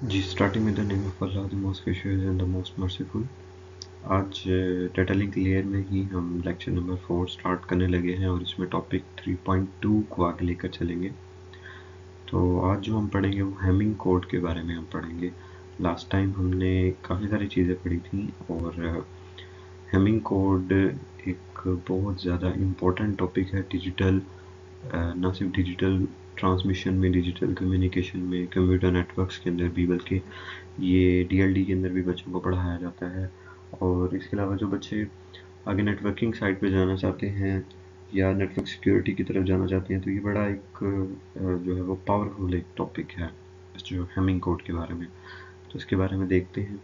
Ji starting with the name of Allah the most gracious and the most merciful आज data link layer में ही हम lecture number four start करने लगे हैं और इसमें टॉपिक 3.2 को आगे लेकर चलेंगे। तो आज जो हम पढ़ेंगे, वो हेमिंग कोड के बारे में हम पढ़ेंगे। लास्ट टाइम हमने काफ़ी सारी चीज़ें पढ़ी थी और हेमिंग कोड एक बहुत ज़्यादा इम्पोर्टेंट टॉपिक है डिजिटल ना सिर्फ़ डिजिटल ट्रांसमिशन में, डिजिटल कम्युनिकेशन में, कंप्यूटर नेटवर्क्स के अंदर भी, बल्कि ये डीएलडी के अंदर भी बच्चों को पढ़ाया जाता है। और इसके अलावा जो बच्चे आगे नेटवर्किंग साइट पे जाना चाहते हैं या नेटवर्क सिक्योरिटी की तरफ़ जाना चाहते हैं तो ये बड़ा एक जो है वो पावरफुल एक टॉपिक है जो हैमिंग कोड के बारे में। तो इसके बारे में देखते हैं।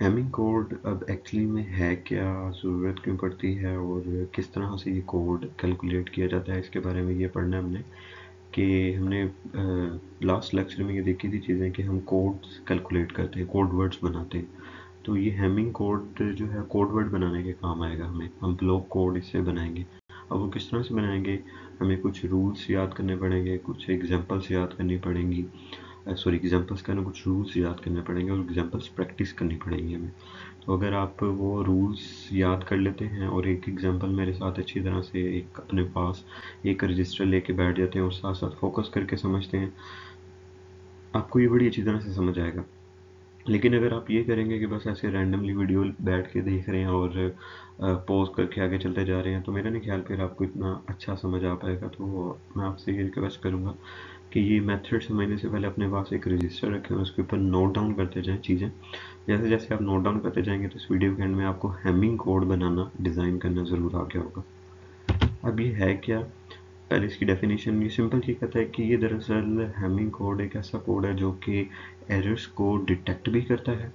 हेमिंग कोड अब एक्चुअली में है क्या ज़रूरत क्यों पड़ती है और किस तरह से ये कोड कैलकुलेट किया जाता है? इसके बारे में ये पढ़ना है हमने कि हमने लास्ट लेक्चर में ये देखी थी चीज़ें कि हम कोड्स कैलकुलेट करते हैं कोड वर्ड्स बनाते हैं। तो ये हेमिंग कोड जो है कोड वर्ड बनाने के काम आएगा हमें। हम ब्लॉक कोड इससे बनाएँगे। अब वो किस तरह से बनाएँगे? हमें कुछ रूल्स याद करने पड़ेंगे, कुछ एग्जाम्पल्स याद करनी पड़ेंगी। सॉरी एग्जांपल्स का ना कुछ रूल्स याद करने पड़ेंगे और एग्जांपल्स प्रैक्टिस करनी पड़ेंगी हमें। तो अगर आप वो रूल्स याद कर लेते हैं और एक एग्जांपल मेरे साथ अच्छी तरह से एक अपने पास एक रजिस्टर लेके बैठ जाते हैं और साथ साथ फोकस करके समझते हैं, आपको ये बड़ी अच्छी तरह से समझ आएगा। लेकिन अगर आप ये करेंगे कि बस ऐसे रैंडमली वीडियो बैठ के देख रहे हैं और पोज करके आगे चलते जा रहे हैं तो मेरा नहीं ख्याल फिर आपको इतना अच्छा समझ आ पाएगा तो मैं आपसे ये रिक्वेस्ट करूँगा कि ये मेथड समझने से पहले अपने पास एक रजिस्टर रखें और उसके ऊपर नोट डाउन करते जाएँ चीज़ें। जैसे जैसे आप नोट डाउन करते जाएँगे तो इस वीडियो के एंड में आपको हेमिंग कोड बनाना डिज़ाइन करना ज़रूर आ गया होगा। अब ये है क्या? पहले इसकी डेफिनेशन ये सिंपल ये कहता है कि ये दरअसल हेमिंग कोड एक ऐसा कोड है जो कि एरर्स को डिटेक्ट भी करता है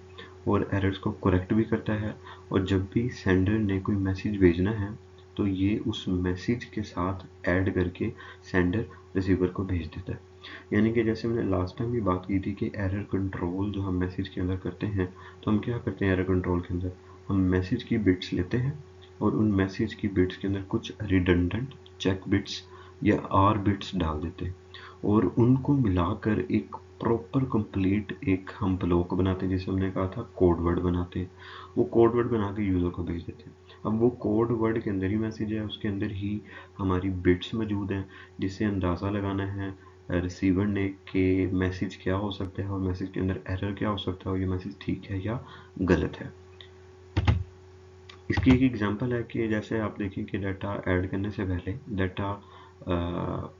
और एरर्स को करेक्ट भी करता है। और जब भी सेंडर ने कोई मैसेज भेजना है तो ये उस मैसेज के साथ ऐड करके सेंडर रिसीवर को भेज देता है। यानी कि जैसे मैंने लास्ट टाइम भी बात की थी कि एरर कंट्रोल जो हम मैसेज के अंदर करते हैं तो हम क्या करते हैं एरर कंट्रोल के अंदर? हम मैसेज की बिट्स लेते हैं और उन मैसेज की बिट्स के अंदर कुछ रिडंडेंट चेक बिट्स या आर बिट्स डाल देते हैं। और उनको मिलाकर एक प्रॉपर कंप्लीट एक हम ब्लॉक बनाते हैं, जैसे हमने कहा था कोड वर्ड बनाते हैं। वो कोड वर्ड बना के यूज़र को भेज देते हैं। अब वो कोड वर्ड के अंदर ही मैसेज है, उसके अंदर ही हमारी बिट्स मौजूद हैं जिससे अंदाज़ा लगाना है रिसीवर ने के मैसेज क्या हो सकता है और मैसेज के अंदर एरर क्या हो सकता है और ये मैसेज ठीक है या गलत है। इसकी एक एग्जांपल है कि जैसे आप देखें कि डाटा ऐड करने से पहले डाटा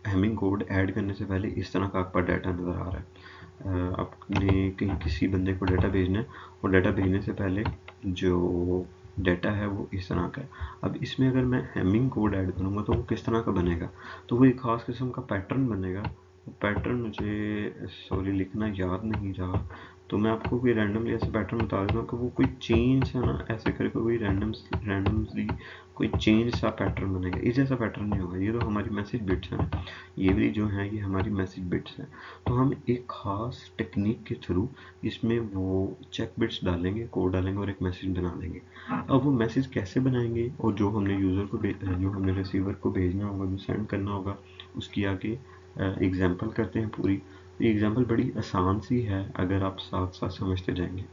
हेमिंग कोड ऐड करने से पहले इस तरह का आपका डाटा नज़र आ रहा है। आपने कहीं किसी बंदे को डाटा भेजना है और डाटा भेजने से पहले जो डाटा है वो इस तरह का है। अब इसमें अगर मैं हेमिंग कोड ऐड करूँगा तो वो किस तरह का बनेगा? तो वो एक ख़ास किस्म का पैटर्न बनेगा। पैटर्न मुझे सॉरी लिखना याद नहीं रहा। तो मैं आपको कोई रैंडमली ऐसे पैटर्न बता देता हूँ कि वो कोई चेंज है ना, ऐसे करके कोई रैंडम रैंडमली कोई चेंज सा पैटर्न बनेगा। इस जैसा पैटर्न नहीं होगा, ये तो हमारी मैसेज बिट्स हैं। ये भी जो है, ये हमारी मैसेज बिट्स हैं। तो हम एक ख़ास टेक्निक के थ्रू इसमें वो चेक बिट्स डालेंगे कोड डालेंगे और एक मैसेज बना देंगे। अब वो मैसेज कैसे बनाएँगे और जो हमने यूज़र को जो हमने रिसीवर को भेजना होगा, जो सेंड करना होगा, उसकी आगे एग्ज़ाम्पल करते हैं पूरी। ये एग्ज़ाम्पल बड़ी आसान सी है, अगर आप साथ साथ समझते जाएँगे।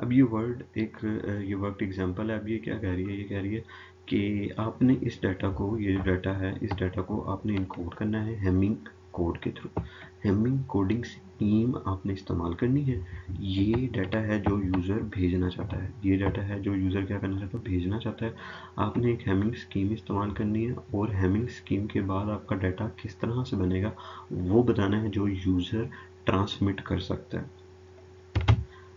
अब ये वर्ड एक ये वर्ड एग्ज़ाम्पल है। अब ये क्या कह रही है? ये कह रही है कि आपने इस डाटा को, ये जो डाटा है, इस डाटा को आपने इनकोड करना है हेमिंग कोड के थ्रू हेमिंग कोडिंग स्कीम आपने इस्तेमाल करनी है। ये डाटा है जो यूज़र भेजना चाहता है। ये डाटा है जो यूज़र क्या करना चाहता है? भेजना चाहता है। आपने एक हेमिंग स्कीम इस्तेमाल करनी है और हेमिंग स्कीम के बाद आपका डाटा किस तरह से बनेगा, वो बताना है जो यूज़र ट्रांसमिट कर सकता है।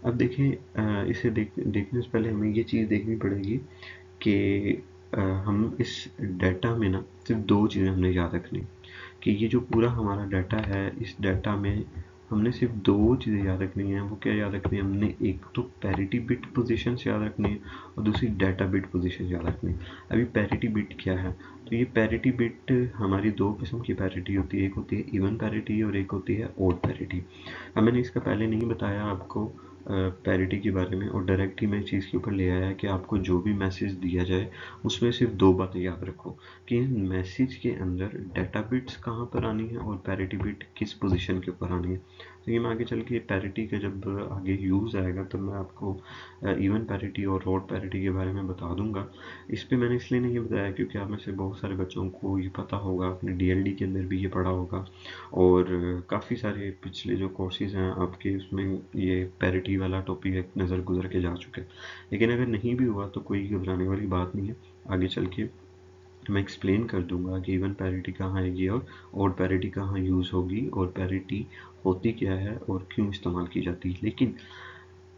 अब देखें इसे देख, देखने से पहले हमें ये चीज़ देखनी पड़ेगी कि हम इस डाटा में ना सिर्फ़ दो चीज़ें हमने याद रखनी। कि ये जो पूरा हमारा डाटा है, इस डाटा में हमने सिर्फ़ दो चीज़ें याद रखनी है। वो क्या याद रखनी है? हमने एक तो पैरिटी बिट पोजिशन याद रखनी है और दूसरी डाटा बिट पोजिशन याद रखनी है। अभी पैरिटी बिट क्या है? तो ये पैरिटी बिट हमारी दो किस्म की पैरिटी होती है। एक होती है इवन पैरिटी और एक होती है ओड पैरिटी अब मैंने इसका पहले नहीं बताया आपको। पैरिटी के बारे में और डायरेक्ट ही मैं इस चीज़ के ऊपर ले आया कि आपको जो भी मैसेज दिया जाए, उसमें सिर्फ़ दो बातें याद रखो कि मैसेज के अंदर डाटा बिट्स कहाँ पर आनी है और पैरिटी बिट किस पोजीशन के ऊपर आनी है। तो ये मैं आगे चल के पैरिटी का जब आगे यूज़ आएगा तो मैं आपको इवन पैरिटी और रोड पैरिटी के बारे में बता दूँगा। इस पर मैंने इसलिए नहीं बताया क्योंकि आप में से बहुत सारे बच्चों को ये पता होगा, अपने डी के अंदर भी ये पढ़ा होगा। और काफ़ी सारे पिछले जो कोर्सेज हैं, आपके उसमें ये पैरिटी वाला टॉपिक नज़र गुजर के जा चुके हैं। लेकिन अगर नहीं भी हुआ तो कोई घबराने वाली बात नहीं है। आगे चल के मैं एक्सप्लेन कर दूँगा कि इवन पैरिटी कहाँ आएगी और और पैरिटी कहाँ यूज़ होगी और पैरिटी होती क्या है और क्यों इस्तेमाल की जाती है। लेकिन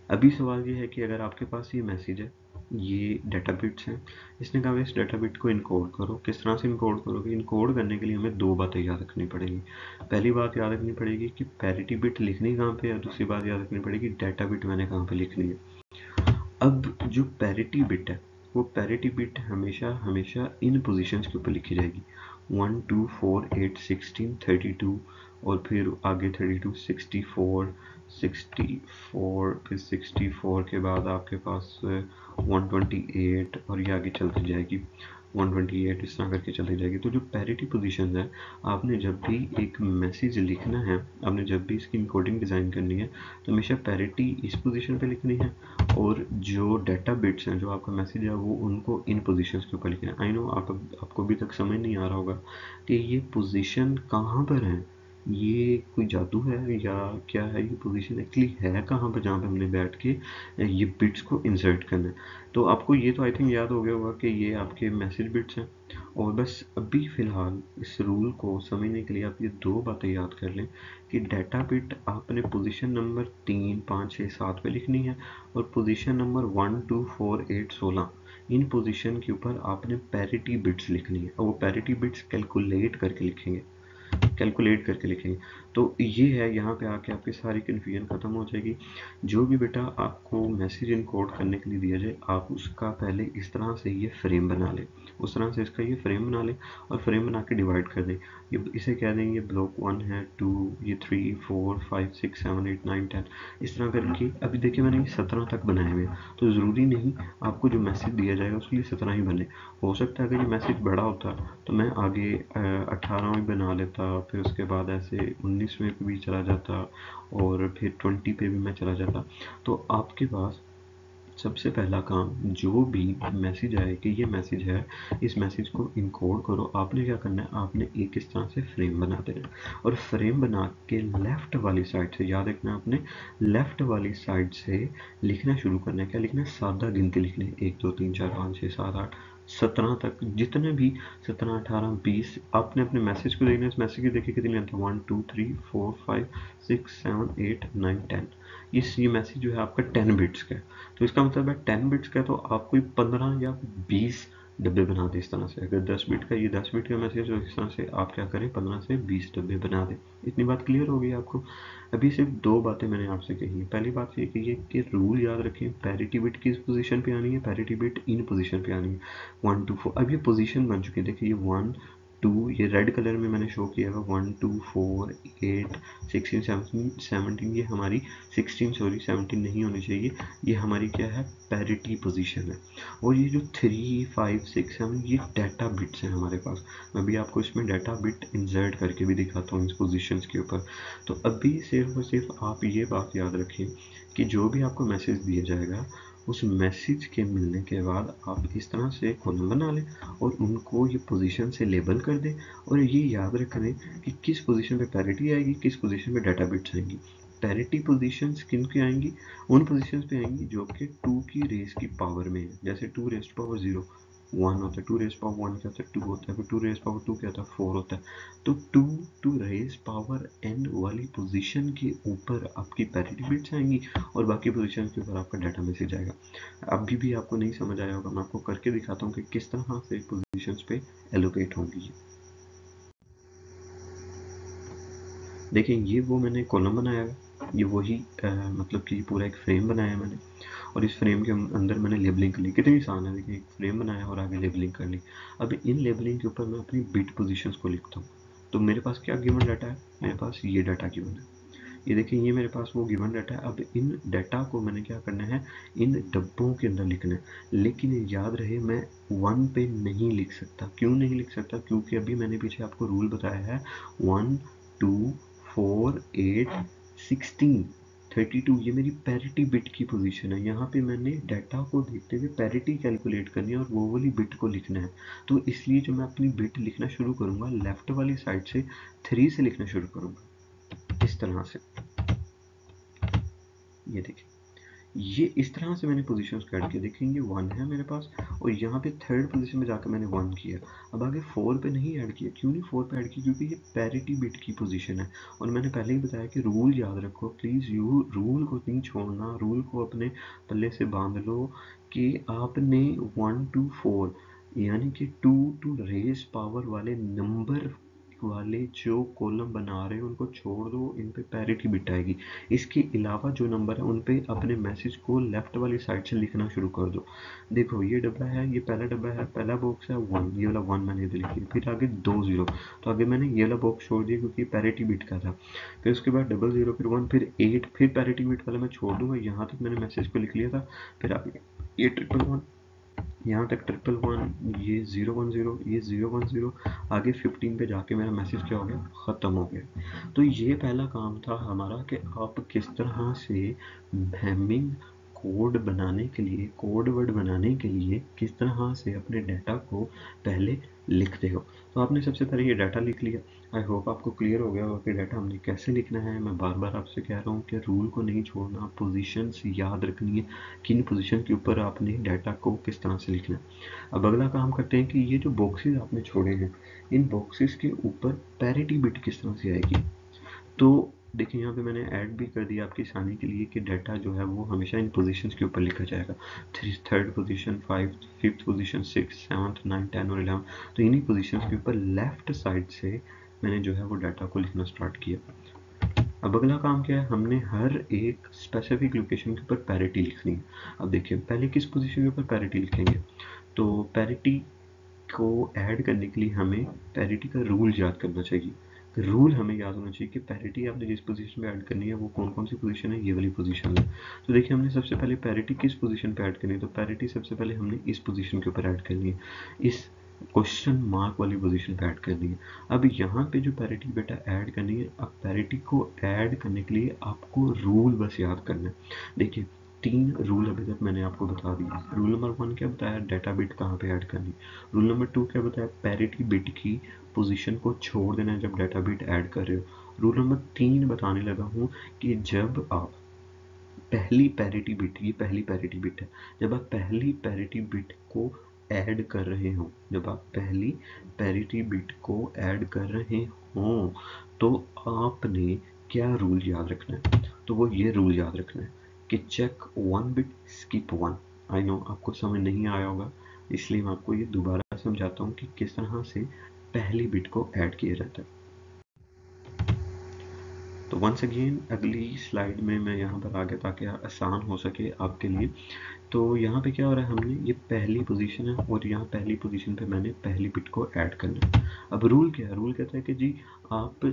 अभी सवाल ये है कि अगर आपके पास ये मैसेज है, ये डाटा बिट्स हैं, इसने कहा इस डाटा बिट को इनकोड करो। किस तरह से इनकोड करोगे? इनकोड करने के लिए हमें दो बातें याद रखनी पड़ेगी। पहली बात याद रखनी पड़ेगी कि पैरिटी बिट लिखनी कहाँ पे है दूसरी बात याद रखनी पड़ेगी डाटा बिट मैंने कहाँ पे लिखनी है। अब जो पैरिटी बिट है वो पैरिटी बिट हमेशा हमेशा इन पोजीशंस के ऊपर लिखी जाएगी one two four eight sixteen thirty two और फिर आगे thirty two sixty four sixty four फिर सिक्सटी फोर के बाद आपके पास वन ट्वेंटी एट और ये आगे चलती जाएगी। 128 इस तरह करके चली जाएगी। तो जो पैरिटी पोजीशन है, आपने जब भी एक मैसेज लिखना है, आपने जब भी इसकी इनकोडिंग डिज़ाइन करनी है तो हमेशा पैरिटी इस पोजीशन पे लिखनी है और जो डाटा बिट्स हैं, जो आपका मैसेज है, वो उनको इन पोजीशन के ऊपर लिखना है। आई नो आप आपको अभी तक समझ नहीं आ रहा होगा कि ये पोजिशन कहाँ पर है। ये कोई जादू है या क्या है? ये पोजीशन एक्चुअली है कहाँ पर जहाँ पे हमने बैठ के ये बिट्स को इंसर्ट करना है? तो आपको ये तो आई थिंक याद हो गया होगा कि ये आपके मैसेज बिट्स हैं। और बस अभी फ़िलहाल इस रूल को समझने के लिए आप ये दो बातें याद कर लें कि डाटा बिट आपने पोजीशन नंबर तीन, पाँच छः सात पे लिखनी है और position number one two four eight सोलह। इन पोजीशन के ऊपर आपने पैरिटी बिट्स लिखनी है। और वो पैरिटी बिट्स कैलकुलेट करके लिखेंगे। कैलकुलेट करके लिखेंगे। तो ये है यहाँ पे आके आपकी सारी कन्फ्यूज़न ख़त्म हो जाएगी। जो भी बेटा आपको मैसेज इनकोड करने के लिए दिया जाए, आप उसका पहले इस तरह से ये फ्रेम बना लें। उस तरह से इसका ये फ्रेम बना लें और फ्रेम बना के डिवाइड कर दें। ये इसे कह दें, ये ब्लॉक वन है टू ये three four five six seven eight nine ten इस तरह करके अभी देखिए मैंने ये सत्रह तक बनाए हुए तो ज़रूरी नहीं आपको जो मैसेज दिया जाएगा उसके लिए सत्रह ही बने। हो सकता है अगर ये मैसेज बड़ा होता तो मैं आगे अट्ठारह भी बना लेता, फिर उसके बाद ऐसे उन्नीस उन्नीसवें पे भी चला जाता और फिर ट्वेंटी पे भी मैं चला जाता। तो आपके पास सबसे पहला काम जो भी मैसेज आए कि ये मैसेज है, इस मैसेज को इनकोड करो। आपने क्या करना है? आपने एक इस तरह से फ्रेम बना देना और फ्रेम बना के लेफ़्ट वाली साइड से, याद रखना आपने, लेफ़्ट वाली साइड से लिखना शुरू करना है। क्या लिखना है? सादा गिनती लिखनी एक, दो, तीन, चार, पाँच छः सात, आठ सत्रह तक, जितने भी सत्रह, अठारह, बीस, आपने अपने मैसेज को देखना इस मैसेज की देखिए कितनी लेंथ है। One two three four five six seven eight nine ten इस, ये मैसेज जो है आपका टेन बिट्स का है। तो इसका मतलब है टेन बिट्स का है तो आप कोई पंद्रह या बीस डब्बे बना दें इस तरह से। अगर दस बिट का, ये दस बिट का मैसेज तो इस तरह से आप क्या करें, पंद्रह से बीस डब्बे बना दें। इतनी बात क्लियर हो गई आपको? अभी सिर्फ़ दो बातें मैंने आपसे कही है। पहली बात ये कही है कि रूल याद रखें पैरिटी बिट किस पोजीशन पे आनी है? पैरिटी बिट इन पोजीशन पे आनी है। वन टू फोर अब ये पोजीशन बन चुकी है। देखिए, ये वन टू, ये रेड कलर में मैंने शो किया है one two four eight sixteen seventeen seventeen ये हमारी सिक्सटीन सॉरी सेवनटीन नहीं होनी चाहिए, ये हमारी क्या है पैरिटी पोजीशन है। और ये जो थ्री फाइव सिक्स सेवन ये डाटा बिट्स हैं हमारे पास। मैं भी आपको इसमें डाटा बिट इंसर्ट करके भी दिखाता हूँ इस पोजिशन के ऊपर। तो अभी सिर्फ़ और सिर्फ़ आप ये बात याद रखें कि जो भी आपको मैसेज दिया जाएगा उस मैसेज के मिलने के बाद आप इस तरह से कॉलम बना लें और उनको ये पोजीशन से लेबल कर दें और ये याद रख लें कि किस पोजीशन पे पैरिटी आएगी, किस पोजीशन पे डाटा बिट्स आएँगी। पैरिटी पोजीशंस किन की आएँगी? उन पोजीशंस पे आएँगी जो कि टू की रेस की पावर में है। जैसे two raise power zero one होता है टू रेस पावर वन क्या होता है टू होता है। फिर टू रेस पावर टू क्या होता है फोर होता है। तो two two raise power N वाली पोजीशन के ऊपर आपकी पैरिटी बिट्स आएँगी और बाकी पोजीशन के ऊपर आपका डाटा मैसेज आएगा। अभी भी आपको नहीं समझ आया होगा, मैं आपको करके दिखाता हूँ कि किस तरह से पोजिशन पे एलोकेट होंगी। देखिए, ये वो मैंने कॉलम बनाया है, ये वही मतलब कि पूरा एक फ्रेम बनाया है मैंने। और इस फ्रेम के अंदर मैंने लेबलिंग कर ली। कितनी आसान है, देखिए, एक फ्रेम बनाया और आगे लेबलिंग कर ली। अब इन लेबलिंग के ऊपर मैं अपनी बिट पोजीशंस को लिखता हूँ। तो मेरे पास क्या गिवन डाटा है? मेरे पास ये डाटा गिवन है। ये देखिए, ये मेरे पास वो गिवन डाटा है। अब इन डाटा को मैंने क्या करना है? इन डब्बों के अंदर लिखना है। लेकिन याद रहे, मैं वन पे नहीं लिख सकता। क्यों नहीं लिख सकता? क्योंकि अभी मैंने पीछे आपको रूल बताया है। One two four eight sixteen thirty two ये मेरी पैरिटी बिट की पोजीशन है। यहाँ पे मैंने डाटा को देखते हुए पैरिटी कैलकुलेट करनी है और वो वाली बिट को लिखना है। तो इसलिए जो मैं अपनी बिट लिखना शुरू करूँगा लेफ़्ट वाली साइड से थ्री से लिखना शुरू करूँगा। इस तरह से ये देखिए ये इस तरह से मैंने पोजीशन ऐड किया देखेंगे वन है मेरे पास और यहाँ पे थर्ड पोजीशन में जाकर मैंने वन किया। अब आगे फोर पे नहीं ऐड किया। क्यों नहीं फोर पे ऐड किया? क्योंकि ये पैरिटी बिट की पोजीशन है। और मैंने पहले ही बताया कि रूल याद रखो। प्लीज़ यू रूल को नहीं छोड़ना। रूल को अपने पल्ले से बाँध लो कि आपने वन टू फोर यानी कि टू टू रेस पावर वाले नंबर वाले जो कॉलम बना रहे हैं, उनको छोड़ दो, इन पे पैरिटी बिट आएगी इसके अलावा जो नंबर है, उन पे अपने मैसेज को लेफ़्ट वाली साइड से लिखना शुरू कर दो। देखो, ये डब्बा है, ये पहला डब्बा है, पहला बॉक्स है वन ये वाला वन मैंने इधर लिखी। फिर आगे दो ज़ीरो तो आगे मैंने ये वाला बॉक्स छोड़ दिया, क्योंकि पैरिटी बिट का था फिर उसके बाद डबल ज़ीरो फिर वन फिर एट फिर पैरिटी बिट वाला मैं छोड़ दूँगा। यहाँ तक मैंने मैसेज को लिख लिया था। फिर आगे ये ट्रिपल वन यहाँ तक ट्रिपल वन ये ज़ीरो वन ज़ीरो ये ज़ीरो वन ज़ीरो आगे फिफ्टीन पे जाके मेरा मैसेज क्या हो गया? ख़त्म हो गया। तो ये पहला काम था हमारा कि आप किस तरह से हैमिंग कोड बनाने के लिए, कोड वर्ड बनाने के लिए किस तरह से अपने डाटा को पहले लिखते हो? तो आपने सबसे पहले ये डाटा लिख लिया। आई होप आपको क्लियर हो गया होगा कि डाटा हमने कैसे लिखना है। मैं बार बार आपसे कह रहा हूँ कि रूल को नहीं छोड़ना पोजीशन याद रखनी है, किन पोजीशन के ऊपर आपने डाटा को किस तरह से लिखना है। अब अगला काम करते हैं कि ये जो बॉक्सेस आपने छोड़े हैं, इन बॉक्सेस के ऊपर पैरिटी बिट किस तरह से आएगी? तो देखिए, यहाँ पे मैंने ऐड भी कर दिया आपकी आसानी के लिए कि डाटा जो है वो हमेशा इन पोजीशंस के ऊपर लिखा जाएगा। Three third position five fifth position six seventh nine ten और इलेवन तो इन्हीं पोजीशंस के ऊपर लेफ़्ट साइड से मैंने जो है वो डाटा को लिखना स्टार्ट किया। अब अगला काम क्या है? हमने हर एक स्पेसिफिक लोकेशन के ऊपर पैरिटी लिखनी है। अब देखिए, पहले किस पोजीशन के ऊपर पैरिटी लिखेंगे? तो पैरिटी को ऐड करने के लिए हमें पैरिटी का रूल याद करना चाहिए। रूल हमें याद होना चाहिए कि पैरिटी आपने जिस पोजीशन पे ऐड करनी है, वो कौन कौन सी पोजीशन है, ये वाली पोजीशन है। तो देखिए, हमने सबसे पहले पैरिटी किस पोजीशन पे ऐड करनी है? तो पैरिटी सबसे पहले हमने इस पोजीशन के ऊपर ऐड करनी है। इस क्वेश्चन मार्क वाली पोजीशन पे ऐड करनी है। अब यहाँ पे जो पैरिटी बेटा ऐड करनी है, अब पैरिटी को ऐड करने के लिए आपको रूल बस याद करना है। देखिए तीन रूल अभी तक मैंने आपको बता दिया रूल नंबर वन क्या बताया? डाटा बिट कहाँ पे ऐड करनी? रूल नंबर टू क्या बताया? पैरिटी बिट की पोजीशन को छोड़ देना है जब डाटा बिट ऐड कर रहे हो। रूल नंबर तीन बताने लगा हूँ कि जब आप पहली पैरिटी बिट ये पहली पैरिटी बिट है। जब आप पहली पैरिटी बिट को ऐड कर रहे हो, जब आप पहली पैरिटी बिट को ऐड कर रहे हो तो आपने क्या रूल याद रखना है? तो वो ये रूल याद रखना है। कि check one bit skip one I know आपको समझ नहीं आया होगा, इसलिए मैं आपको ये दोबारा समझाता हूँ कि किस तरह से पहली बिट को ऐड किया जाता है। तो वंस अगेन अगली स्लाइड में मैं यहाँ पर आ गया ताकि आसान हो सके आपके लिए। तो यहाँ पे क्या हो रहा है हमने, ये पहली पोजीशन है और यहाँ पहली पोजीशन पे मैंने पहली बिट को ऐड करना है। अब रूल क्या है? रूल कहता है कि जी, आप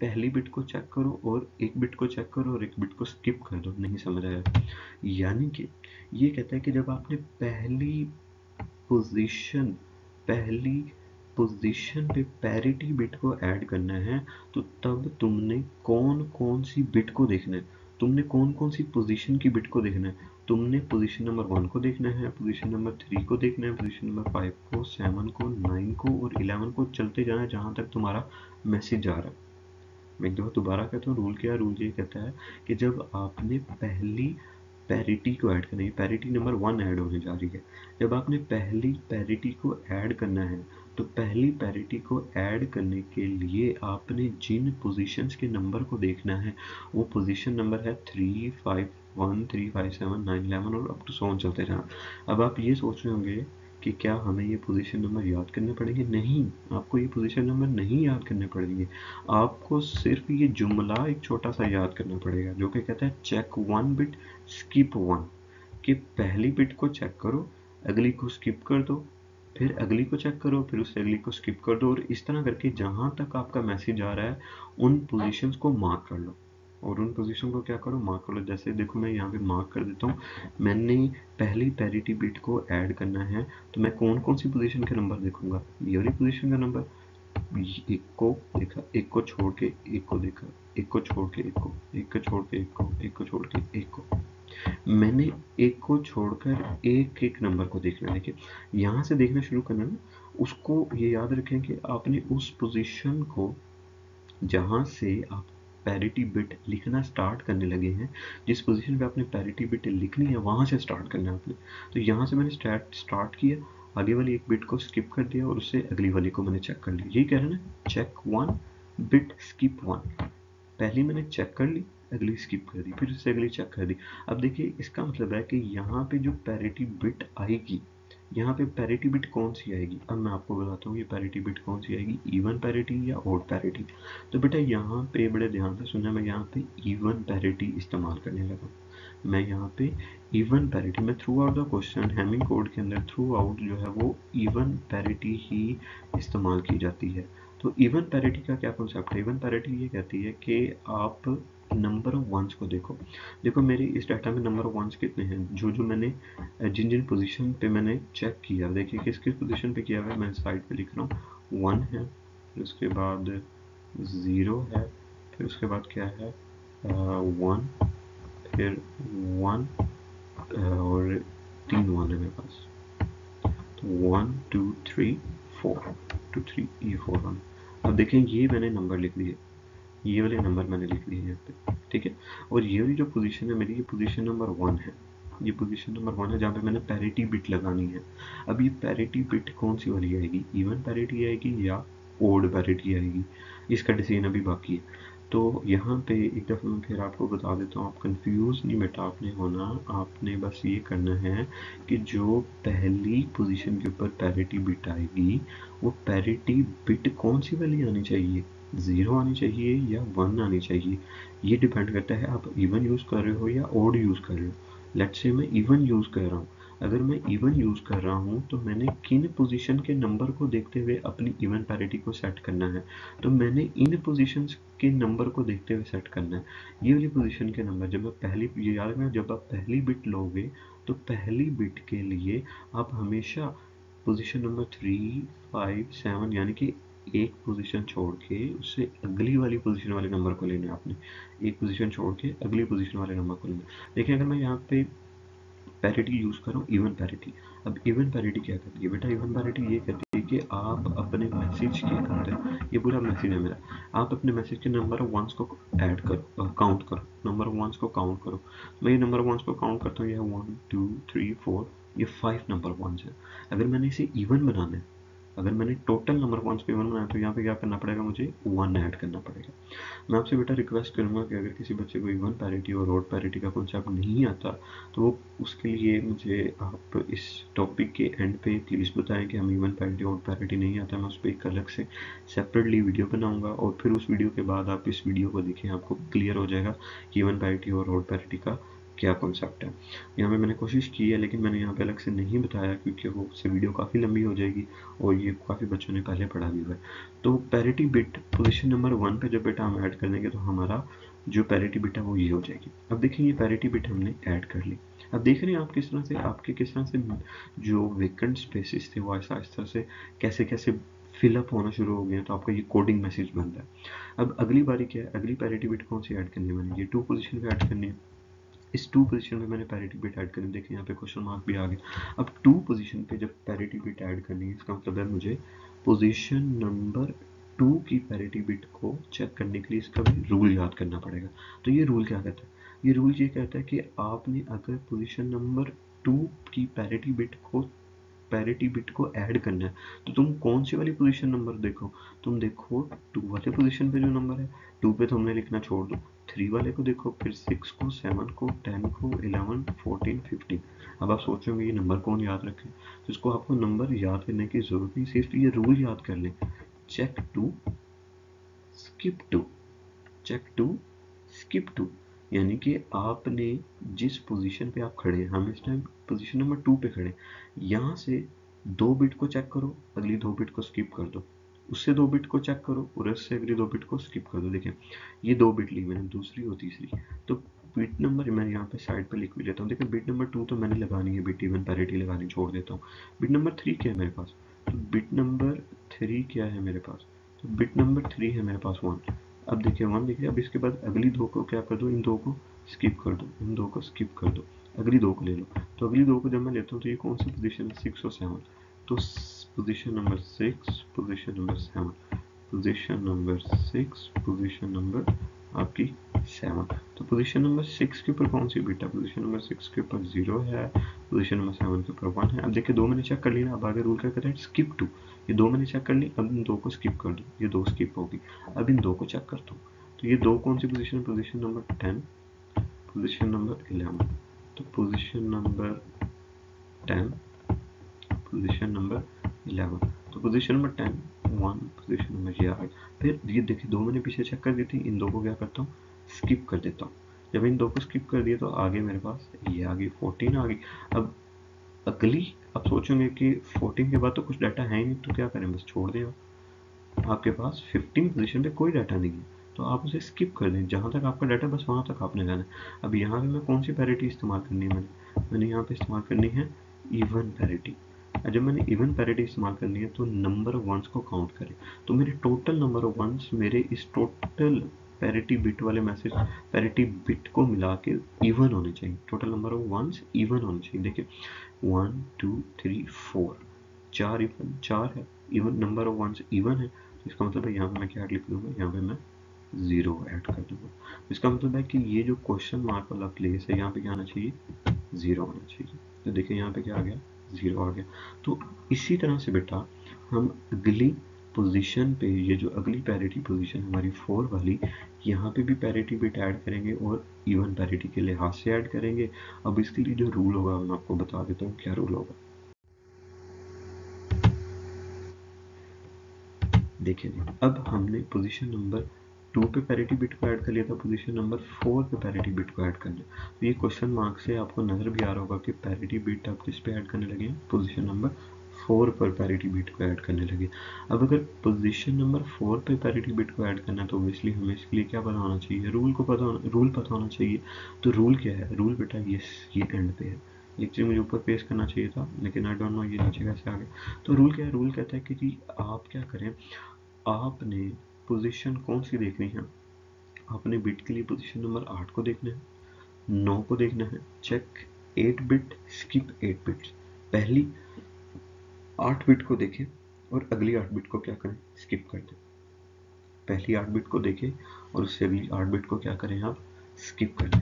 पहली बिट को चेक करो और एक बिट को चेक करो और एक बिट को स्किप कर दो। नहीं समझ आया। यानी कि ये कहता है कि जब आपने पहली पोजीशन पहली पोजीशन पे पैरिटी बिट को ऐड करना है तो तब तुमने कौन कौन सी बिट को देखना है? तुमने कौन कौन सी पोजीशन की बिट को देखना है? तुमने पोजीशन नंबर वन को देखना है पोजीशन नंबर थ्री को देखना है पोजीशन नंबर फाइव को सेवन को नाइन को और इलेवन को चलते जाना है जहाँ तक तुम्हारा मैसेज जा रहा है। मैं एक दो दोबारा कहता हूँ रूल क्या रूल ये कहता है कि जब आपने पहली पैरिटी को ऐड करना है पैरिटी नंबर वन ऐड होने जा रही है। जब आपने पहली पैरिटी को ऐड करना है तो पहली पैरिटी को ऐड करने के लिए आपने जिन पोजीशंस के नंबर को देखना है, वो पोजीशन नंबर है three five one three five seven nine eleven और अप टू सोन चलते जाना अब आप ये सोच रहे होंगे कि क्या हमें ये पोजीशन नंबर याद करने पड़ेंगे? नहीं, आपको ये पोजीशन नंबर नहीं याद करने पड़ेंगे। आपको सिर्फ़ ये जुमला एक छोटा सा याद करना पड़ेगा, जो कि कहता है check one bit skip one कि पहली बिट को चेक करो, अगली को स्किप कर दो, फिर अगली को चेक करो, फिर उससे अगली को स्किप कर दो, और इस तरह करके जहाँ तक आपका मैसेज आ रहा है, उन पोजीशंस को मार्क कर लो। और उन पोजीशन को क्या करो? मार्क करो जैसे देखो मैं यहाँ पे मार्क कर देता हूँ। मैंने पहली पैरिटी बिट को ऐड करना है। तो मैं कौन कौन सी पोजीशन के नंबर देखूँगा? ये वाली पोजीशन का नंबर एक को देखा, एक को छोड़ के, एक को देखा, एक को छोड़ के, एक को एक को छोड़ के, एक को एक को छोड़ के, एक को। मैंने एक को छोड़कर एक एक नंबर को देखना देखिए, यहाँ से देखना शुरू करना ना, उसको ये याद रखें कि आपने उस पोजीशन को जहाँ से आप पैरिटी बिट लिखना स्टार्ट करने लगे हैं। जिस पोजीशन पे आपने पैरिटी बिट लिखनी है, वहाँ से स्टार्ट करना है आपने। तो यहाँ से मैंने स्टार्ट स्टार्ट किया, आगे वाली एक बिट को स्किप कर दिया और उससे अगली वाली को मैंने चेक कर लिया यही कह रहे हैं ना check one bit skip one पहली मैंने चेक कर ली, अगली स्किप कर दी, फिर उससे अगली चेक कर दी। अब देखिए, इसका मतलब है कि यहाँ पे जो पैरिटी बिट आएगी यहाँ पे पैरिटी बिट कौन सी आएगी? अब मैं आपको बताता हूँ, ये पैरिटी बिट कौन सी आएगी? इवन पैरिटी या ओड पैरिटी तो बेटा यहाँ पे बड़े ध्यान से सुनना, मैं यहाँ पे इवन पैरिटी इस्तेमाल करने लगा। मैं यहाँ पे इवन पैरिटी मैं throughout the question Hamming code के अंदर थ्रू आउट जो है वो इवन पैरिटी ही इस्तेमाल की जाती है। तो इवन पैरिटी का क्या कॉन्सेप्ट है? इवन पैरिटी ये कहती है कि आप नंबर ऑफ़ वंस को देखो। देखो मेरी इस डाटा में नंबर ऑफ़ वंस कितने हैं? जो जो मैंने जिन जिन पोजीशन पे मैंने चेक किया, देखिए किस किस पोजीशन पे किया हुआ है, मैं साइड पे लिख रहा हूँ। वन है उसके बाद ज़ीरो है, फिर उसके बाद क्या है? वन फिर वन और तीन वन है मेरे पास। तो one two three four two three ये फोर वन अब देखें, ये मैंने नंबर लिख दिए। ये वाले नंबर मैंने लिख दिए यहाँ पे ठीक है? और ये वाली जो पोजीशन है मेरी, ये पोजीशन नंबर वन है। ये पोजीशन नंबर वन है जहाँ पे मैंने पैरिटी बिट लगानी है। अब ये पैरिटी बिट कौन सी वाली आएगी? इवन पैरिटी आएगी या ओड पैरिटी आएगी? इसका डिसीज़न अभी बाकी है। तो यहाँ पे एक दफ़ा मैं फिर आपको बता देता हूँ, आप कंफ्यूज नहीं बेटा आपने होना, आपने बस ये करना है कि जो पहली पोजीशन के ऊपर पैरिटी बिट आएगी, वो पैरिटी बिट कौन सी वाली आनी चाहिए? ज़ीरो आनी चाहिए या वन आनी चाहिए, ये डिपेंड करता है आप इवन यूज़ कर रहे हो या ओड यूज़ कर रहे हो। लेट्स से मैं इवन यूज़ कर रहा हूँ। अगर मैं इवन यूज़ कर रहा हूँ तो मैंने किन पोजीशन के नंबर को देखते हुए अपनी इवन पैरिटी को सेट करना है? तो मैंने इन पोजीशंस के नंबर को देखते हुए सेट करना है। ये वाली पोजीशन के नंबर जब मैं पहली, ये याद रखना, जब आप पहली बिट लोगे तो पहली बिट के लिए आप हमेशा position number three five seven यानी कि एक पोजीशन छोड़ के उससे अगली वाली पोजीशन वाले नंबर को लेना है आपने। एक पोजीशन छोड़ के अगली पोजीशन वाले नंबर को लेना देखिए, अगर मैं यहाँ पे पैरिटी यूज़ करूँ इवन पैरिटी अब इवन पैरिटी क्या करती है? बेटा इवन पैरिटी ये कहती है कि आप अपने मैसेज के अंदर, ये पूरा मैसेज है मेरा। आप अपने मैसेज के नंबर वंस को ऐड करो काउंट करो। नंबर वंस को काउंट करो। मैं ये नंबर वंस को काउंट करता हूँ, यह वन टू थ्री फोर ये फाइव नंबर वंस है। अगर मैंने इसे इवन बनाना है अगर मैंने टोटल नंबर वंस पे वन बनाया तो यहाँ पे क्या करना पड़ेगा मुझे? वन ऐड करना पड़ेगा। मैं आपसे बेटा रिक्वेस्ट करूँगा कि अगर किसी बच्चे को इवन पैरिटी और रोड पैरिटी का कॉन्सेप्ट नहीं आता तो वो उसके लिए मुझे आप इस टॉपिक के एंड पे प्लीज़ बताएँ कि हम इवन पैरिटी और पैरिटी नहीं आता। मैं उस पर एक अलग से सेपरेटली वीडियो बनाऊँगा और फिर उस वीडियो के बाद आप इस वीडियो को देखें, आपको क्लियर हो जाएगा कि इवन पैरिटी और रोड पैरिटी का क्या कॉन्सेप्ट है। यहाँ पे मैंने कोशिश की है, लेकिन मैंने यहाँ पे अलग से नहीं बताया, क्योंकि वो उससे वीडियो काफ़ी लंबी हो जाएगी और ये काफ़ी बच्चों ने पहले पढ़ा भी हुआ है। तो parity bit position number one पे जब बेटा हम ऐड कर देंगे तो हमारा जो पैरिटी बिट है, वो ये हो जाएगी। अब देखिए ये पैरिटी बिट हमने ऐड कर ली। अब देख रहे हैं आप किस तरह से, आपके किस तरह से जो वेकेंट स्पेसिस थे, वो आहिस्ता आहिस्ता से कैसे कैसे फिलअप होना शुरू हो गया तो आपका ये कोडिंग मैसेज बन रहा है। अब अगली बारी क्या है? अगली पैरिटी बिट कौन सी ऐड करनी है मैंने? ये टू पोजीशन पे ऐड करनी है। इस टू पोजीशन में मैंने पैरिटी बिट ऐड करनी, देखिए यहाँ पे क्वेश्चन मार्क भी आ गया। अब टू पोजीशन पे जब पैरिटी बिट ऐड करनी है, इसका मतलब है मुझे पोजीशन नंबर टू की पैरिटी बिट को चेक करने के लिए इसका भी रूल याद करना पड़ेगा। तो ये रूल क्या कहता है? ये रूल ये कहता है कि आपने अगर पोजीशन नंबर टू की पैरिटी बिट को पैरिटी बिट को ऐड करना है तो तुम कौन सी वाली पोजीशन नंबर देखो? तुम देखो टू वाले पोजीशन पे जो नंबर है टू पे तो हमने लिखना छोड़ दो। थ्री वाले को देखो, फिर सिक्स को सेवन को टेन को इलेवन फोर्टीन फिफ्टीन अब आप सोचोगे ये नंबर कौन याद रखे? तो इसको आपको नंबर याद करने की ज़रूरत नहीं, सिर्फ़ ये रूल याद कर लें। Check two skip two check two skip two यानी कि आपने जिस पोजीशन पे आप खड़े हैं, हम इस टाइम पोजीशन नंबर टू पे खड़े यहाँ से दो बिट को चेक करो, अगली दो बिट को स्किप कर दो। उससे दो बिट को चेक करो और उससे अगली दो बिट को स्किप कर दो। देखें ये दो बिट ली मैंने, दूसरी और तीसरी। तो बिट नंबर मैं यहाँ पे साइड पे लिख भी लेता हूँ। देखिए बिट नंबर टू तो मैंने लगानी है बिट इवन पैरिटी लगानी छोड़ देता हूँ। बिट नंबर थ्री क्या है मेरे पास? तो बिट नंबर थ्री क्या है मेरे पास? तो बिट नंबर थ्री है मेरे पास वन अब देखिए वन देखिए, अब इसके बाद अगली दो को क्या कर दो? इन दो को स्किप कर दो। इन दो को स्किप कर दो। अगली दो को ले लो। तो अगली दो को जब मैं लेता हूँ तो ये कौन सी पोजिशन है? सिक्स और सेवन तो position number six position number seven पोजीशन नंबर सिक्स पोजीशन नंबर आपकी सेवन तो पोजीशन नंबर सिक्स के ऊपर कौन सी बिट पोजीशन नंबर सिक्स के ऊपर ज़ीरो है पोजीशन नंबर सेवन के ऊपर वन है. अब देखिए, दो मैंने चेक कर लिया अब आगे रूल क्या कहता है? स्किप ये दो मैंने चेक कर ली, अब इन दो को स्किप कर दो. ये दो स्किप होगी. अब इन दो को चेक करता हूँ तो ये दो कौन सी position position number ten position number eleven तो position number ten position number eleven तो position number ten one position number गई फिर ये देखिए, दो मैंने पीछे चेक कर दी थी, इन दो को क्या करता हूँ? स्किप कर देता हूँ. जब इन दो को स्किप कर दिया तो आगे मेरे पास ये आ गई फोर्टीन आ गई. अब अगली, आप सोचोगे कि फोर्टीन के बाद तो कुछ डाटा है ही नहीं तो क्या करें? बस छोड़ दें आपके पास फिफ्टीन पोजिशन पर कोई डाटा नहीं है. तो आप उसे स्किप कर दें. जहाँ तक आपका डाटा बस वहाँ तक आपने जाना है. अब यहाँ पे मैं कौन सी पैरिटी इस्तेमाल करनी है मैंने? मैंने यहाँ पे इस्तेमाल करनी है इवन पैरिटी जब मैंने इवन पैरिटी इस्तेमाल करनी है तो नंबर ऑफ़ वंस को काउंट करें। तो मेरे टोटल नंबर ऑफ़ वंस मेरे इस टोटल पैरिटी बिट वाले मैसेज पैरिटी बिट को मिला के इवन होने चाहिए। Total number of ones even होने चाहिए। देखिए वन टू थ्री फोर चार इवन चार है। Even number of ones even है। तो इसका मतलब है यहाँ पे मैं क्या लिख दूँगा यहाँ पे मैं ज़ीरो ऐड कर दूँगा। इसका मतलब है कि ये जो क्वेश्चन मार्क वाला प्लेस है, यहाँ पे क्या आना चाहिए? ज़ीरो आना चाहिए। तो देखिए, यहाँ पे क्या आ गया? ज़ीरो आ गया। तो इसी तरह से बेटा, हम अगली पोजीशन पे, ये जो अगली पैरिटी पोजीशन हमारी फोर वाली, यहाँ पे भी पैरिटी बिट ऐड करेंगे और इवन पैरिटी के लिहाज से ऐड करेंगे। अब इसके लिए जो रूल होगा, मैं आपको बता देता हूँ क्या रूल होगा। देखिए अब हमने पोजीशन नंबर टू पे पैरिटी बिट को ऐड कर लिया था पोजीशन नंबर फोर पे पैरिटी बिट को ऐड कर लिया। तो ये क्वेश्चन मार्क से आपको नज़र भी आ रहा होगा कि पैरिटी बिट आप किस पे ऐड करने लगे पोजीशन नंबर फोर पर पैरिटी बिट को ऐड करने लगे। अब अगर पोजीशन नंबर फोर पे पैरिटी बिट को ऐड करना है तो ऑब्वियसली हमें इसके लिए क्या पता होना चाहिए? रूल को पता होना रूल पता होना चाहिए। तो रूल क्या है? रूल बेटा ये ये एंड पे है। एक चीज़ मुझे ऊपर पेश करना चाहिए था, लेकिन आई डोंट नो ये नीचे कैसे आ गया? तो रूल क्या है? रूल कहता है कि जी आप क्या करें? आपने पोजीशन कौन सी देखनी है? आपने बिट के लिए पोजीशन नंबर आठ को देखना है, नौ को देखना है check eight bit skip eight bit पहली आठ बिट को देखें और अगली आठ बिट को क्या करें? स्किप कर दें। पहली आठ बिट को देखें और उससे अगली आठ बिट को क्या करें आप? स्किप कर दें।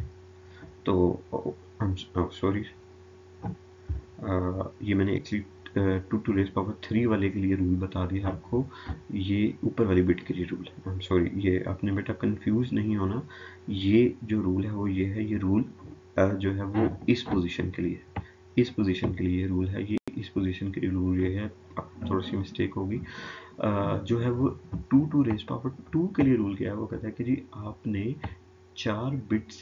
तो सॉरी ये मैंने actually two to raise power three वाले के लिए रूल बता दिया आपको। ये ऊपर वाली बिट के लिए रूल है। आई एम सॉरी ये आपने बेटा कंफ्यूज नहीं होना। ये जो रूल है वो ये है, ये रूल जो है वो इस पोजीशन के लिए इस पोजीशन के लिए रूल है। ये इस पोजीशन के लिए रूल ये है। थोड़ी सी मिस्टेक होगी। जो है वो two to raise power two के लिए रूल क्या है। वो कहता है कि जी, आपने चार बिट्स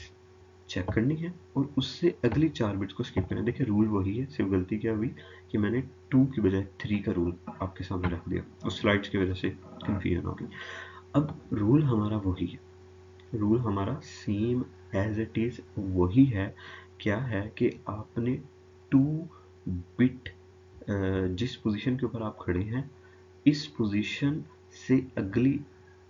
चेक करनी है और उससे अगली चार बिट्स को स्किप करना है। देखिए रूल वही है, सिर्फ़ गलती क्या हुई कि मैंने टू की बजाय थ्री का रूल आपके सामने रख दिया। उस स्लाइड्स की वजह से कन्फ्यूज़न हो गई। अब रूल हमारा वही है। रूल हमारा सेम एज इट इज़ वही है। क्या है कि आपने टू बिट जिस पोजीशन के ऊपर आप खड़े हैं, इस पोजीशन से अगली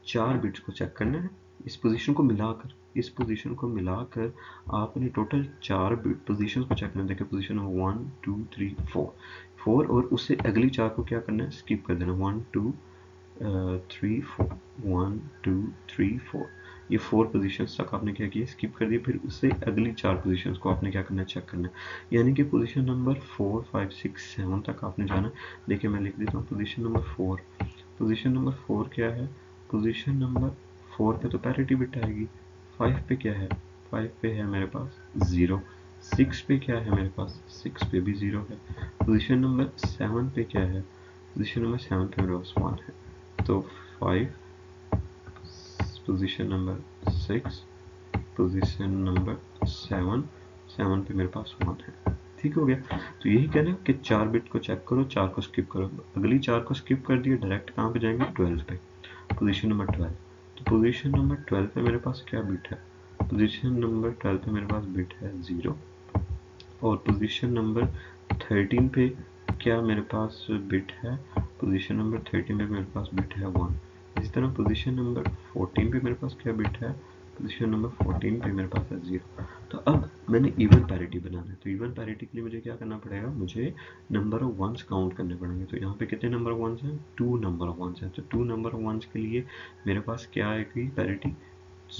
चार बिट्स को चेक करना है। इस पोजीशन को मिलाकर। इस पोजीशन को मिलाकर आपने टोटल चार पोजीशन को चेक करना देखिए position one two three four four और उससे अगली चार को क्या करना है? स्किप कर देना। One two three four one two three four ये फोर पोजीशंस तक आपने क्या किया? स्किप कर दिया। फिर उससे अगली चार पोजीशंस को आपने क्या करना है? चेक करना है। यानी कि position number four five six seven तक आपने जाना है। देखिए, मैं लिख देता हूँ। Position number four position number four क्या है? पोजीशन नंबर फोर पे तो पैरिटी बिट आएगी। फाइव पे क्या है? फाइव पे है मेरे पास ज़ीरो। सिक्स पे क्या है मेरे पास? सिक्स पे भी ज़ीरो है। पोजीशन नंबर सेवन पे क्या है? पोजीशन नंबर सेवन पे मेरे पास वन है। तो five position number six position number seven seven पे मेरे पास वन है। ठीक हो गया? तो यही कहना कि चार बिट को चेक करो, चार को स्किप करो। अगली चार को स्किप कर दिए डायरेक्ट कहाँ पे जाएँगे? ट्वेल्व पे। Position number twelve position number twelve पे मेरे पास क्या बिट है? पोजीशन नंबर ट्वेल्व पे मेरे पास बिट है ज़ीरो और पोजीशन नंबर थर्टीन पे क्या मेरे पास बिट है? पोजीशन नंबर थर्टीन पे मेरे पास बिट है वन इसी तरह पोजीशन नंबर फोर्टीन पे मेरे पास क्या बिट है? पोजीशन नंबर फोर्टीन पे मेरे पास है ज़ीरो तो अब मैंने इवन पैरिटी बनाना है तो इवन पैरिटी के लिए मुझे क्या करना पड़ेगा? मुझे नंबर ऑफ़ वंस काउंट करने पड़ेंगे। तो यहाँ पे कितने नंबर ऑफ़ वंस हैं? टू नंबर ऑफ़ वंस हैं। तो टू नंबर ऑफ़ वंस के लिए मेरे पास क्या आएगी? पैरिटी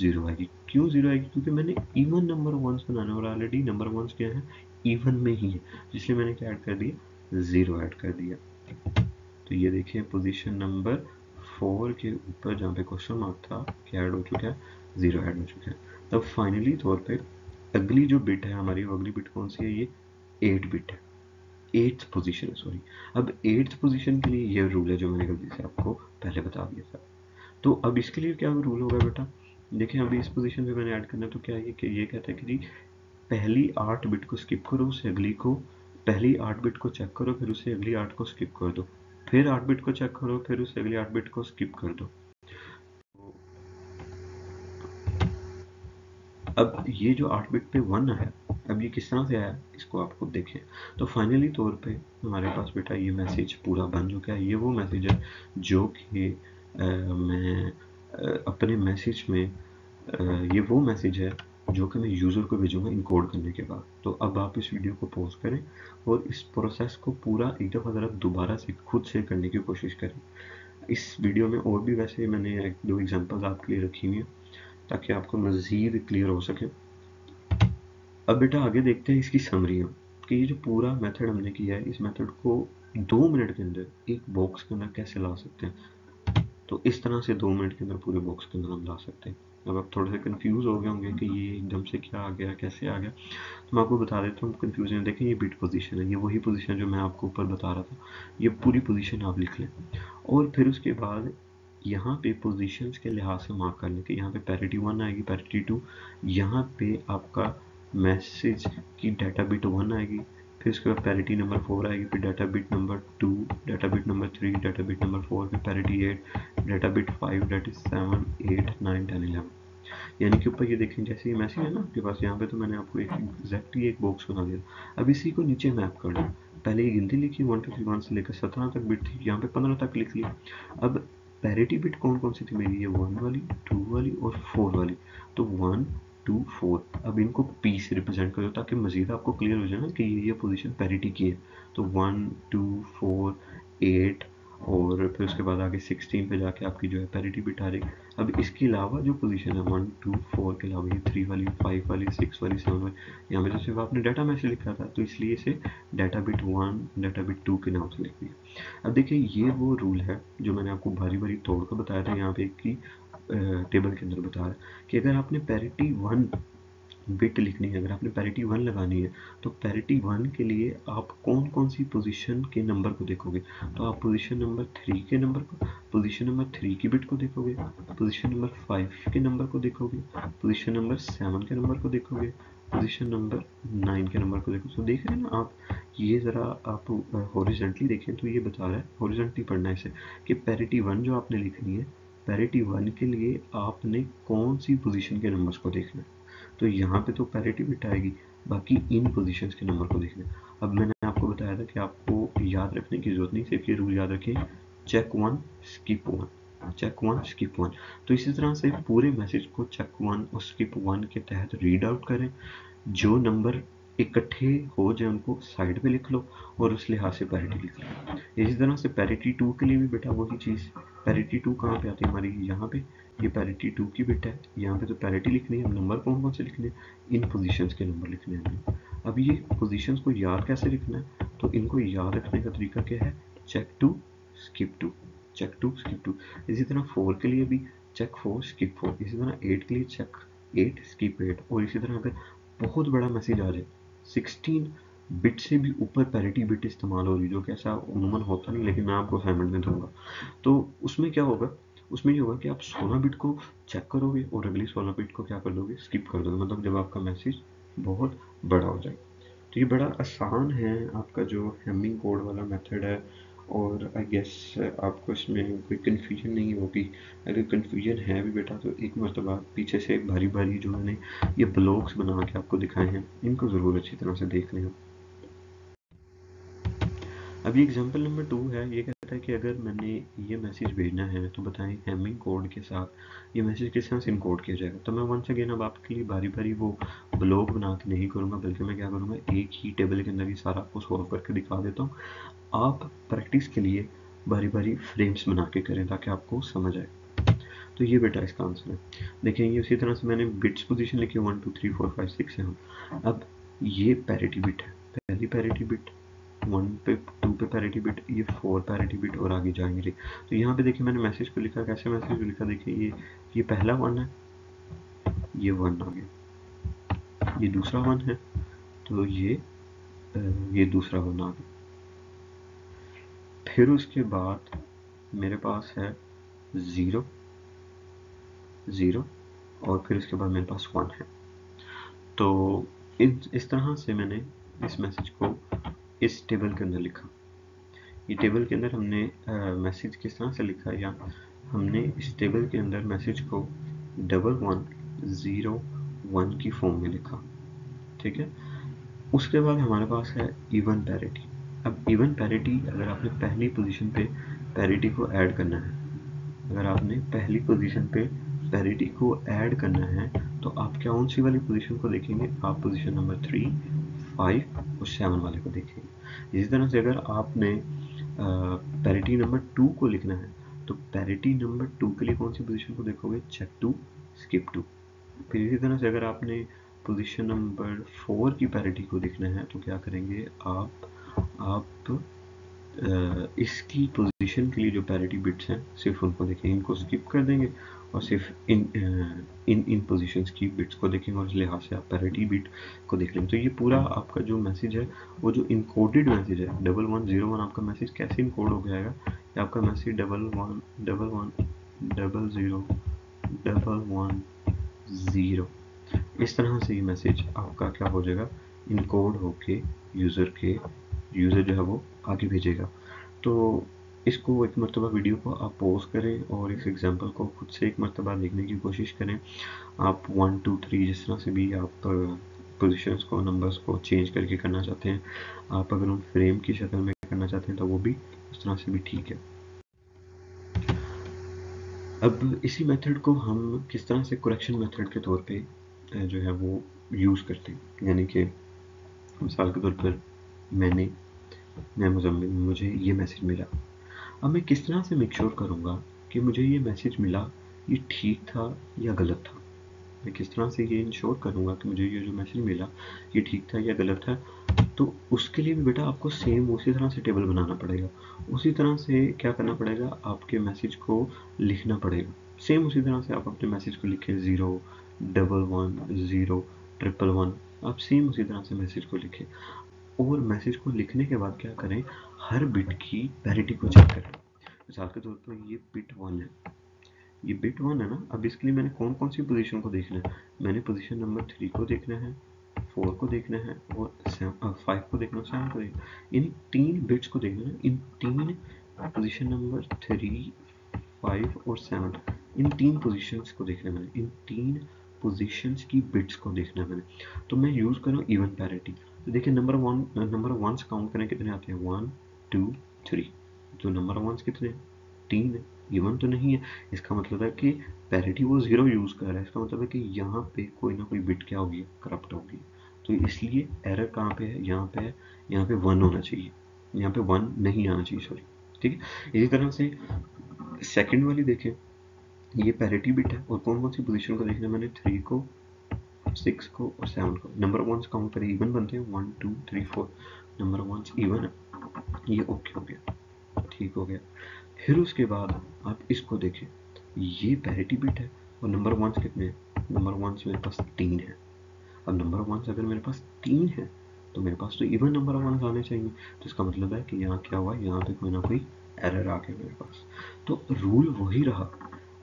ज़ीरो आएगी। क्यों ज़ीरो आएगी? क्योंकि मैंने इवन नंबर ऑफ़ वंस बनाने और ऑलरेडी नंबर ऑफ़ वंस क्या है? इवन में ही है। इसलिए मैंने क्या ऐड कर दिया? ज़ीरो ऐड कर दिया। तो ये देखिए पोजीशन नंबर फोर के ऊपर जहाँ पे क्वेश्चन मार्क था, क्या ऐड हो चुका है? ज़ीरो ऐड हो चुका है। तब फाइनली तौर पे अगली जो बिट है हमारी, वो अगली बिट कौन सी है ये? एट बिट है। एट्थ पोजीशन है सॉरी अब एट्थ पोजीशन के लिए ये रूल है जो मैंने गलती से आपको पहले बता दिया था। तो अब इसके लिए क्या रूल होगा बेटा? देखिए अभी इस पोजीशन पे मैंने ऐड करना है तो क्या ये कि ये कहता है कि जी, पहली आठ बिट को स्किप करो, उसे अगली को, पहली आठ बिट को चेक करो, फिर उसे अगली आठ को स्किप कर दो। फिर आठ बिट को चेक करो, फिर उसे अगली आठ बिट को स्किप कर दो। अब ये जो आठ बिट पे वन आया अब ये किस तरह से आया इसको आप खुद देखें। तो फाइनली तौर पे हमारे पास बेटा ये मैसेज पूरा बन चुका है। ये वो मैसेज है जो कि मैं आ, अपने मैसेज में आ, ये वो मैसेज है जो कि मैं यूज़र को भेजूँगा इनकोड करने के बाद। तो अब आप इस वीडियो को पॉज करें और इस प्रोसेस को पूरा एक दफ़ा ज़रा दोबारा से खुद से करने की कोशिश करें। इस वीडियो में और भी वैसे मैंने एक दो एग्जांपल्स आपके लिए रखी हुई हैं। ताकि आपको मज़ीद क्लियर हो सके। अब बेटा आगे देखते हैं इसकी समरियाँ कि ये जो पूरा मेथड हमने किया है, इस मेथड को दो मिनट के अंदर एक बॉक्स के अंदर कैसे ला सकते हैं? तो इस तरह से दो मिनट के अंदर पूरे बॉक्स के अंदर हम ला सकते हैं। अब आप थोड़े से कंफ्यूज हो गए होंगे कि ये एकदम से क्या आ गया, कैसे आ गया। तो मैं आपको बता देता हूँ कन्फ्यूज़न देखें ये बिट पोजीशन है, ये वही पोजीशन जो मैं आपको ऊपर बता रहा था। ये पूरी पोजीशन आप लिख लें। और फिर उसके बाद यहाँ पे पोजीशंस के लिहाज से मार्क कर लें कि यहाँ पे पैरिटी वन आएगी पैरिटी टू यहाँ पे आपका मैसेज की डाटा बिट वन आएगी, फिर उसके बाद पैरिटी नंबर फोर आएगी, फिर data bit number two data bit number three data bit number four फिर parity eight data bit five data seven eight nine ten eleven यानी कि ऊपर ये देखें, जैसे ये मैसेज है ना, आपके पास, यहाँ पे तो मैंने आपको एक एग्जैक्टली एक बॉक्स बना दिया। अब इसी को नीचे मैप कर लो। पहले ये गिनती लिखी वन टू थ्री वन से लेकर सत्रह तक बिट थी, यहाँ पे पंद्रह तक लिख लिया अब पैरिटी बिट कौन कौन सी थी मेरी? ये वन वाली टू वाली और फोर वाली। तो वन टू फोर अब इनको पी से रिप्रेजेंट करो ताकि मजीद आपको क्लियर हो जाए ना कि ये ये पोजीशन पैरिटी की है। तो वन टू फोर एट और फिर उसके बाद आगे सिक्सटीन पे जाके आपकी जो है पैरिटी बिट आ रही। अब इसके अलावा जो पोजीशन है वन टू फोर के अलावा, ये थ्री वाली फाइव वाली सिक्स वाली सेवन वाली, यहाँ पे तो सिर्फ़ आपने डाटा मैसेज लिखा था तो इसलिए इसे data bit one data bit two के नाम से लिख दिया। अब देखिए, ये वो रूल है जो मैंने आपको भारी भारी तोड़ कर बताया था, यहाँ पे कि टेबल के अंदर बता रहा है कि अगर आपने पैरिटी वन बिट लिखनी है। अगर आपने पैरिटी वन लगानी है तो पैरिटी वन के लिए आप कौन कौन सी पोजीशन के नंबर को देखोगे? तो आप पोजीशन नंबर थ्री के नंबर को पोजीशन नंबर थ्री की बिट को देखोगे पोजीशन नंबर फाइव के नंबर को देखोगे पोजीशन नंबर सेवन के नंबर को देखोगे पोजीशन नंबर नाइन के नंबर को देखोगे। तो देख रहे हैं ना आप? ये ज़रा आप हॉरिजेंटली देखें तो ये बता रहा है हॉरिजेंटली पढ़ना है इसे, कि पैरिटी वन जो आपने लिखनी है पैरिटी वन के लिए आपने कौन सी पोजीशन के नंबर्स को देखना है? तो यहाँ पे तो पैरिटी बिट आएगी बाकी इन पोजीशंस के नंबर को देखना। अब मैंने आपको बताया था कि आपको याद रखने की ज़रूरत नहीं, सिर्फ़ ये रूल याद रखें check one skip one check one skip one तो इसी तरह से पूरे मैसेज को चेक वन और स्किप वन के तहत रीड आउट करें। जो नंबर इकट्ठे हो जाए उनको साइड पे लिख लो और उस लिहाज से पैरिटी लिख लो। इसी तरह से पैरिटी टू के लिए भी बेटा वही चीज़ पैरिटी टू कहाँ पे आती है? हमारी यहाँ पे। ये पैरिटी टू की बेटा है। यहाँ पे तो पैरिटी लिखनी है नंबर कौन कौन से लिखने हैं? इन पोजीशंस के नंबर लिखने हैं। अब ये पोजीशंस को याद कैसे लिखना है? तो इनको याद रखने का तरीका क्या है? Check two skip two check two skip two इसी तरह फोर के लिए भी चेक फोर स्किप फोर इसी तरह एट के लिए चेक एट स्किप एट और इसी तरह अगर बहुत बड़ा मैसेज आ जाए सिक्सटीन बिट से भी ऊपर पैरिटी बिट इस्तेमाल हो रही जो कि ऐसा उमूमन होता नहीं, लेकिन मैं आपको असाइनमेंट में दूँगा तो उसमें क्या होगा? उसमें ये होगा कि आप सोलह बिट को चेक करोगे और अगली सोलह बिट को क्या कर लोगे? स्किप कर दोगे। मतलब जब आपका मैसेज बहुत बड़ा हो जाए। तो ये बड़ा आसान है, आपका जो हेमिंग कोड वाला मेथड है और आई गेस आपको इसमें कोई कन्फ्यूज़न नहीं होगी। अगर कन्फ्यूज़न है भी बेटा तो एक मरतबा पीछे से भारी भारी जो मैंने ये ब्लॉक्स बना के आपको दिखाए हैं, इनको ज़रूर अच्छी तरह से देख लें ये एग्जांपल नंबर टू है, ये कहता है कि अगर मैंने ये मैसेज भेजना है तो बताएँ हेमिंग कोड के साथ ये मैसेज किस तरह से इनकोड किया जाएगा। तो मैं वंस अगेन अब आपके लिए बारी बारी वो ब्लॉग बना के नहीं करूँगा, बल्कि मैं क्या करूँगा, एक ही टेबल के अंदर ही सारा आपको सॉल्व करके दिखा देता हूँ। आप प्रैक्टिस के लिए बारी बारी फ्रेम्स बना के करें ताकि आपको समझ आए। तो ये बेटा इसका आंसर है। देखें, ये उसी तरह से मैंने बिट्स पोजीशन लिखी one two three four five six seven अब ये पैरिटी बिट है। पहली पैरिटी बिट वन पे टू पे पैरिटी बिट ये फोर पैरिटी बिट और आगे जाएँगे तो यहाँ पे देखिए मैंने मैसेज को लिखा, कैसे मैसेज को लिखा, देखिए ये ये पहला वन है, ये वन आ गया। ये दूसरा वन है तो ये ये दूसरा वन आ गया। फिर उसके बाद मेरे पास है ज़ीरो ज़ीरो और फिर उसके बाद मेरे पास वन है। तो इस तरह से मैंने इस मैसेज को इस टेबल के अंदर लिखा। ये टेबल के अंदर हमने मैसेज किस तरह से लिखा या हमने इस टेबल के अंदर मैसेज को डबल वन, ज़ीरो, वन की फॉर्म में लिखा। ठीक है? उसके बाद हमारे पास है इवन पैरिटी। अब इवन पैरिटी अगर आपने पहली पोजीशन पे पैरिटी को ऐड करना है, अगर आपने पहली पोजीशन पे पैरिटी को ऐड करना है तो आप क्या कौन सी वाली पोजीशन को देखेंगे? आप पोजीशन नंबर थ्री फाइव और सेवन वाले को देखेंगे इसी तरह से अगर आपने पैरिटी नंबर टू को लिखना है तो पैरिटी नंबर टू के लिए कौन सी पोजीशन को देखोगे? चेक टू स्किप टू फिर इसी तरह से अगर आपने पोजीशन नंबर फोर की पैरिटी को देखना है तो क्या करेंगे? आप आप इसकी पोजीशन के लिए जो पैरिटी बिट्स हैं, सिर्फ़ उनको देखेंगे, इनको स्किप कर देंगे। और सिर्फ़ इन इन इन पोजीशंस की बिट्स को देखेंगे और इस लिहाज से आप पैरिटी बिट को देख लेंगे। तो ये पूरा आपका जो मैसेज है, वो जो इनकोडेड मैसेज है डबल वन ज़ीरो वन आपका मैसेज कैसे इनकोड हो जाएगा? कि आपका message double one double one double zero double one zero इस तरह से ये मैसेज आपका क्या हो जाएगा? इनकोड होके यूज़र के यूज़र जो है वो आगे भेजेगा। तो इसको एक मरतबा वीडियो को आप पोज करें और इस एग्जांपल को खुद से एक मरतबा देखने की कोशिश करें। आप वन टू थ्री जिस तरह से भी आप पोजीशंस को नंबर्स को चेंज करके करना चाहते हैं, आप अगर उन फ्रेम की शक्ल में करना चाहते हैं तो वो भी उस तरह से भी ठीक है। अब इसी मेथड को हम किस तरह से करेक्शन मेथड के तौर पे जो है वो यूज़ करते हैं? यानी कि मिसाल के तौर पर मैंने, मैं मुझे ये मैसेज मिला। अब मैं किस तरह से मेक श्योर करूँगा कि मुझे ये मैसेज मिला, ये ठीक था या गलत था? मैं किस तरह से ये इंश्योर करूँगा कि मुझे ये जो मैसेज मिला, ये ठीक था या गलत था? तो उसके लिए भी बेटा आपको सेम उसी तरह से टेबल बनाना पड़ेगा। उसी तरह से क्या करना पड़ेगा? आपके मैसेज को लिखना पड़ेगा। सेम उसी तरह से आप अपने मैसेज को लिखें zero double one zero triple one आप सेम उसी तरह से मैसेज को लिखें। और मैसेज को लिखने के बाद क्या करें? हर बिट की पैरिटी को चेक करें। मिसाल के तौर पर ये बिट वन है। ये बिट वन है ना? अब इसके लिए मैंने कौन कौन सी पोजीशन को देखना है? मैंने पोजीशन नंबर थ्री को देखना है फोर को देखना है और फाइव को देखना है सेवन को देखना यानी तीन बिट्स को देखना है। इन तीन पोजीशन नंबर थ्री फाइव और सेवन इन तीन पोजीशंस को देखना है मैंने। इन तीन पोजीशंस की बिट्स को देखना है मैंने। तो मैं यूज़ करूँ इवन पैरिटी तो देखिए number one number ones count करें कितने आते हैं? वन टू थ्री तो नंबर वंस कितने तीन है. इवन तो नहीं है. इसका मतलब है कि पैरिटी वो ज़ीरो यूज़ कर रहा है. इसका मतलब है कि यहाँ पे कोई ना कोई बिट क्या होगी? करप्ट होगी. तो इसलिए एरर कहाँ पे है? यहाँ पे है. यहाँ पे वन होना चाहिए. यहाँ पे वन नहीं आना चाहिए सॉरी ठीक है? इसी तरह से सेकंड वाली देखें. ये पैरिटी बिट है. और कौन कौन सी पोजीशन को देखना मैंने थ्री को सिक्स को और सेवन को. नंबर वन काउंट करें इवन बनते हैं. One two three four number one even है ये ओके हो गया। ठीक हो गया। फिर उसके बाद आप इसको देखें ये पैरिटी बिट है और नंबर वन कितने नंबर वन मेरे पास तीन है। अब नंबर वन अगर मेरे पास तीन है तो मेरे पास तो इवन नंबर वन आने चाहिए। तो इसका मतलब है कि यहाँ क्या हुआ? यहाँ पे कोई ना कोई एरर आ गया मेरे पास। तो रूल वही रहा।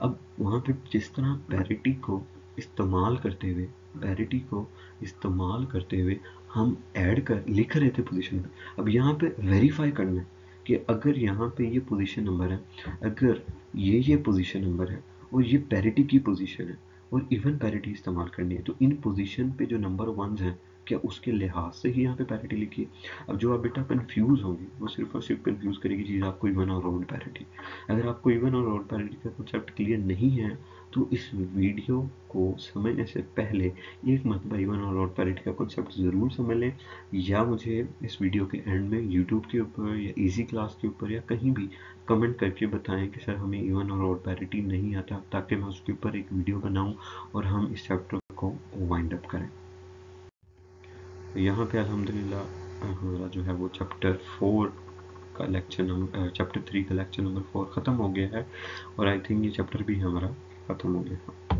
अब वहाँ पे जिस तरह पैरिटी को इस्तेमाल करते हुए पैरिटी को इस्तेमाल करते हुए हम ऐड कर, लिख रहे थे पोजीशन पे अब यहाँ पे वेरीफाई करना है कि अगर यहाँ पे ये पोजीशन नंबर है, अगर ये ये पोजीशन नंबर है और ये पैरिटी की पोजीशन है और इवन पैरिटी इस्तेमाल करनी है तो इन पोजीशन पे जो नंबर वंस हैं, क्या उसके लिहाज से ही यहाँ पे पैरिटी लिखी है? अब जो आप बेटा कन्फ्यूज़ होंगे, वो सिर्फ़ और सिर्फ़ कन्फ्यूज़ करेगी चीज़ आपको इवन और ऑड पैरिटी अगर आपको इवन और ऑड पैरिटी का कॉन्सेप्ट क्लियर नहीं है तो इस वीडियो को समझने से पहले एक मरतबा इवन और ऑड पैरिटी का कॉन्सेप्ट ज़रूर समझ लें, या मुझे इस वीडियो के एंड में यूट्यूब के ऊपर या इजी क्लास के ऊपर या कहीं भी कमेंट करके बताएँ कि सर हमें इवन और ऑड पैरिटी नहीं आता, ताकि मैं उसके ऊपर एक वीडियो बनाऊँ और हम इस चैप्टर को वाइंड अप करें। यहाँ पे अल्हम्दुलिल्लाह हमारा जो है वो चैप्टर फोर का लेक्चर नंबर चैप्टर थ्री का लेक्चर नंबर फोर ख़त्म हो गया है, और आई थिंक ये चैप्टर भी हमारा ख़त्म हो गया है